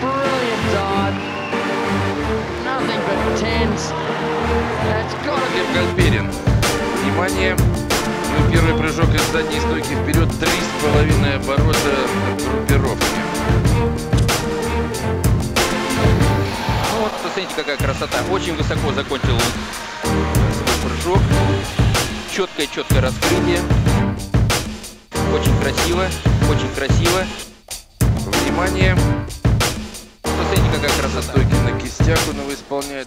Brilliant dive. Nothing but tens. That's got be Гальперин. Внимание. Ну, первый прыжок из задней стойки вперед. Три с половиной оборота группировки. Ну вот, посмотрите, какая красота. Очень высоко закончил он прыжок. Четкое-четкое раскрытие. Очень красиво, очень красиво. Внимание. Посмотрите, какая красота. Стойки на кистях он его исполняет.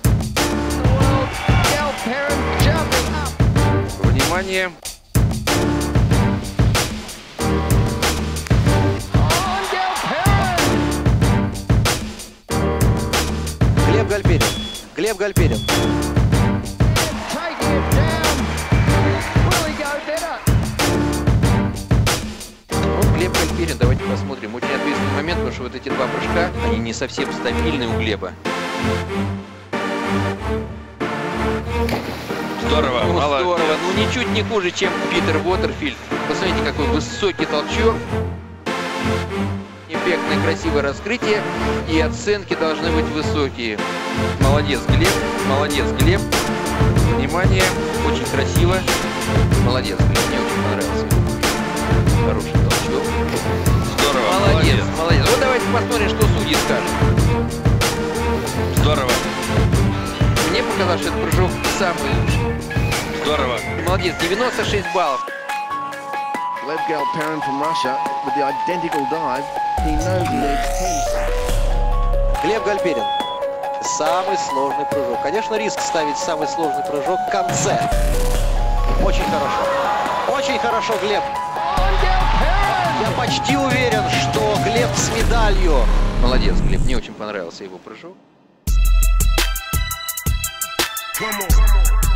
Внимание. Глеб Гальперин. Глеб Гальперин. Ну, Глеб Гальперин, давайте посмотрим. Потому что вот эти два прыжка, они не совсем стабильны у Глеба. Здорово. Ну, молодец. здорово. Ну, ничуть не хуже, чем Питер Уотерфильд. Посмотрите, какой высокий толчок. Эффектное, красивое раскрытие. И оценки должны быть высокие. Молодец, Глеб. Молодец, Глеб. Внимание. Очень красиво. Молодец, Глеб. Мне очень понравился. Хороший толчок. Здорово. Молодец, молодец. Посмотрим, что судьи скажут. Здорово. Мне показалось, что этот прыжок самый лучший. Здорово. Молодец, 96 баллов. Gleb Galperin from Russia with the identical dive. He knows he needs 10s. Глеб Гальперин. Самый сложный прыжок. Конечно, риск ставить самый сложный прыжок в конце. Очень хорошо. Очень хорошо, Глеб. Galperin. Я почти уверен, что Глеб с медалью. Молодец, Глеб. Мне очень понравился его прыжок. break it down one